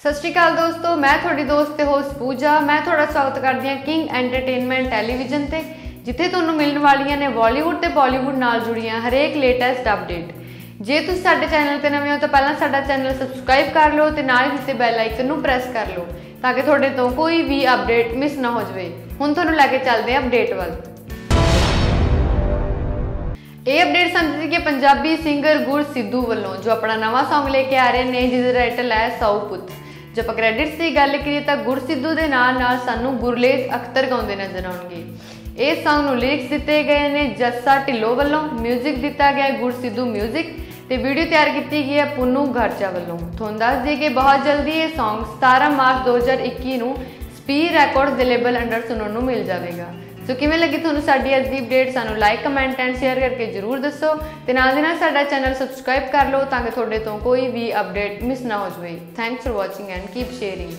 ਸਤਿ ਸ਼੍ਰੀ ਅਕਾਲ ਦੋਸਤੋ, ਮੈਂ ਤੁਹਾਡੀ ਦੋਸਤ ਤੇ ਹੋਸਟ ਪੂਜਾ। ਮੈਂ ਤੁਹਾਡਾ ਸਵਾਗਤ ਕਰਦੀ ਹਾਂ ਕਿੰਗ ਐਂਟਰਟੇਨਮੈਂਟ ਟੈਲੀਵਿਜ਼ਨ ਤੇ, ਜਿੱਥੇ ਤੁਹਾਨੂੰ ਮਿਲਣ ਵਾਲੀਆਂ ਨੇ ਬਾਲੀਵੁੱਡ ਤੇ ਬਾਲੀਵੁੱਡ ਨਾਲ ਜੁੜੀਆਂ ਹਰੇਕ ਲੇਟੈਸਟ ਅਪਡੇਟ ਜੇ ਤੁਸੀਂ ਸਾਡੇ ਚੈਨਲ ਤੇ ਨਵੇਂ ਹੋ, ਤਾਂ ਪਹਿਲਾਂ ਸਾਡਾ ਚੈਨਲ ਸਬਸਕ੍ਰਾਈਬ ਕਰ ਲਓ ਤੇ ਨਾਲ ਹੀ ਦਿੱਤੇ ਬੈਲ ਆਈਕਨ ਨੂੰ ਪ੍ਰੈਸ ਕਰ ਲਓ, ਤਾਂ ਕਿ ਤੁਹਾਡੇ ਤੋਂ ਕੋਈ ਵੀ ਅਪਡੇਟ ਮਿਸ ਨਾ ਹੋ ਜਾਵੇ। ਹੁਣ ਤੁਹਾਨੂੰ ਲੈ ਕੇ ਚੱਲਦੇ ਹਾਂ ਅਪਡੇਟ ਵੱਲ। ਇਹ ਅਪਡੇਟ ਸੰਦੀ ਕਿ ਪੰਜਾਬੀ ਸਿੰਗਰ ਗੁਰ ਸਿੱਧੂ ਵੱਲੋਂ, ਜੋ ਆਪਣਾ ਨਵਾਂ Song ਲੈ ਕੇ ਆ ਰਹੇ ਨੇ ਜਿਸ ਦਾ ਟਾਈਟਲ ਹੈ ਸੌ ਪੁੱਤ ਜੇ ਆਪਾਂ ਕ੍ਰੈਡਿਟਸ ਦੀ ਗੱਲ ਕਰੀਏ ਤਾਂ ਗੁਰ ਸਿੱਧੂ ਦੇ ਨਾਲ ਨਾਲ ਸਾਨੂੰ ਗੁਰਲੇਜ ਅਖਤਰ ਗਾਉਂਦੇ ਨਜ਼ਰ ਆਉਣਗੇ ਇਸ Song ਨੂੰ ਲਿਰਿਕਸ ਦਿੱਤੇ ਗਏ ਨੇ ਜੱਸਾ ਢਿੱਲੋਂ ਵੱਲੋਂ 뮤직 ਦਿੱਤਾ ਗਿਆ ਹੈ ਗੁਰ ਸਿੱਧੂ 뮤직 ਤੇ ਵੀਡੀਓ ਤਿਆਰ ਕੀਤੀ ਗਈ ਹੈ ਪੁੰਨੂ ਘਰਚਾ ਵੱਲੋਂ ਤੁਹਾਨੂੰ ਦੱਸ ਦਈਏ ਕਿ ਬਹੁਤ ਜਲਦੀ ਇਹ Song 17 ਮਾਰਚ 2021 ਨੂੰ ਸਪੀ ਰੈਕੋਰਡਸ ਦੇ ਲੇਬਲ ਅੰਡਰ ਸੁਣਨ ਨੂੰ ਮਿਲ ਜਾਵੇਗਾ ਸੋ ਕਿਵੇਂ ਲੱਗੀ ਤੁਹਾਨੂੰ ਸਾਡੀ ਅੱਜ ਦੀ ਅਪਡੇਟ ਸਾਨੂੰ ਲਾਈਕ ਕਮੈਂਟ ਐਂਡ ਸ਼ੇਅਰ ਕਰਕੇ ਜਰੂਰ ਦੱਸੋ। ਤੇ ਨਾਲ ਦੀ ਨਾਲ ਸਾਡਾ ਚੈਨਲ ਸਬਸਕ੍ਰਾਈਬ ਕਰ ਲਓ ਤਾਂ ਕਿ ਤੁਹਾਡੇ ਤੋਂ ਕੋਈ ਵੀ ਅਪਡੇਟ ਮਿਸ ਨਾ ਹੋ ਜਾਵੇ। Thanks for watching and keep sharing